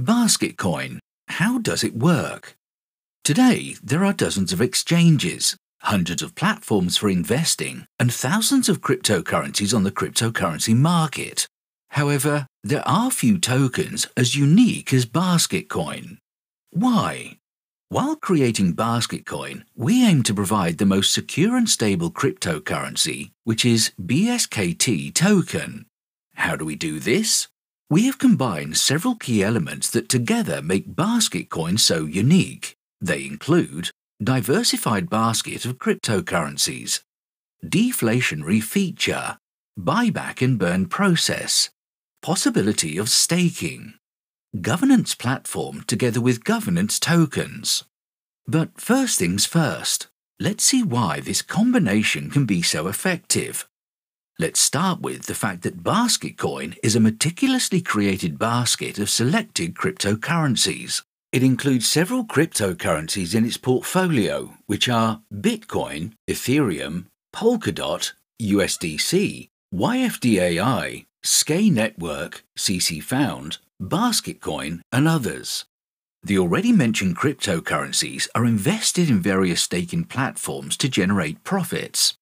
Basketcoin. How does it work? Today, there are dozens of exchanges, hundreds of platforms for investing, and thousands of cryptocurrencies on the cryptocurrency market. However, there are few tokens as unique as Basketcoin. Why? While creating Basketcoin, we aim to provide the most secure and stable cryptocurrency, which is BSKT token. How do we do this? We have combined several key elements that together make Basketcoin so unique. They include diversified basket of cryptocurrencies, deflationary feature, buyback and burn process, possibility of staking, governance platform together with governance tokens. But first things first, let's see why this combination can be so effective. Let's start with the fact that Basketcoin is a meticulously created basket of selected cryptocurrencies. It includes several cryptocurrencies in its portfolio, which are Bitcoin, Ethereum, Polkadot, USDC, YFDAI, SKEY Network, CCFound, Basketcoin, and others. The already mentioned cryptocurrencies are invested in various staking platforms to generate profits.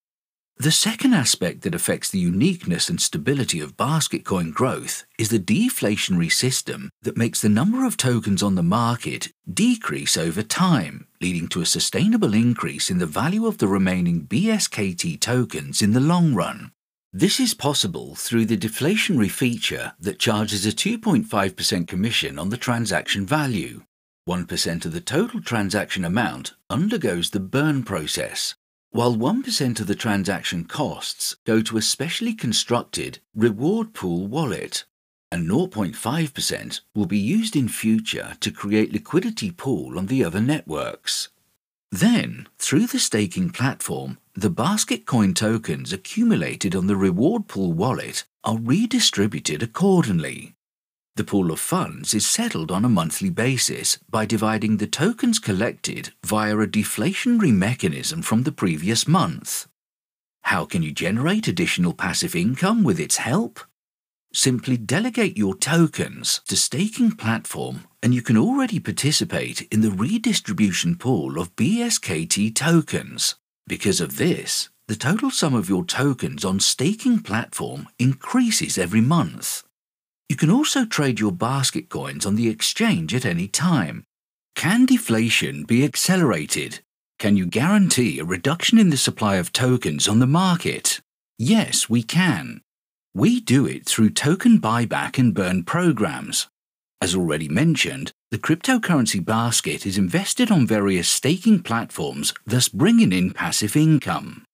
The second aspect that affects the uniqueness and stability of Basketcoin growth is the deflationary system that makes the number of tokens on the market decrease over time, leading to a sustainable increase in the value of the remaining BSKT tokens in the long run. This is possible through the deflationary feature that charges a 2.5% commission on the transaction value. 1% of the total transaction amount undergoes the burn process, while 1% of the transaction costs go to a specially constructed reward pool wallet, and 0.5% will be used in future to create liquidity pool on the other networks. Then, through the staking platform, the Basketcoin tokens accumulated on the reward pool wallet are redistributed accordingly. The pool of funds is settled on a monthly basis by dividing the tokens collected via a deflationary mechanism from the previous month. How can you generate additional passive income with its help? Simply delegate your tokens to staking platform and you can already participate in the redistribution pool of BSKT tokens. Because of this, the total sum of your tokens on staking platform increases every month. You can also trade your Basketcoins on the exchange at any time. Can deflation be accelerated? Can you guarantee a reduction in the supply of tokens on the market? Yes, we can. We do it through token buyback and burn programs. As already mentioned, the cryptocurrency basket is invested on various staking platforms, thus bringing in passive income.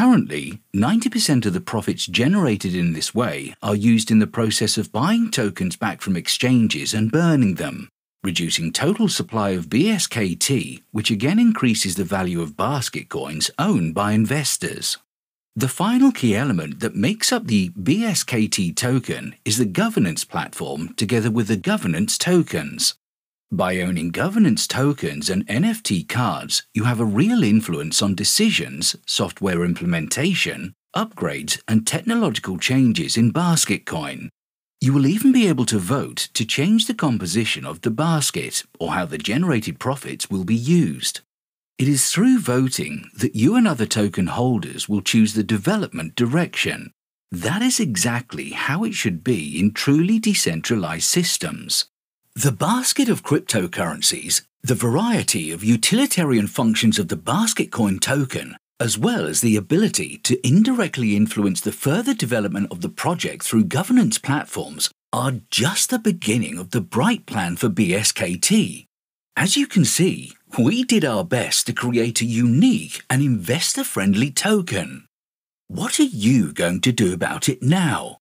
Currently, 90% of the profits generated in this way are used in the process of buying tokens back from exchanges and burning them, reducing total supply of BSKT, which again increases the value of Basketcoins owned by investors. The final key element that makes up the BSKT token is the governance platform together with the governance tokens. By owning governance tokens and NFT cards, you have a real influence on decisions, software implementation, upgrades, and technological changes in Basketcoin. You will even be able to vote to change the composition of the basket or how the generated profits will be used. It is through voting that you and other token holders will choose the development direction. That is exactly how it should be in truly decentralized systems. The basket of cryptocurrencies, the variety of utilitarian functions of the Basketcoin token, as well as the ability to indirectly influence the further development of the project through governance platforms, are just the beginning of the bright plan for BSKT. As you can see, we did our best to create a unique and investor friendly token. What are you going to do about it now?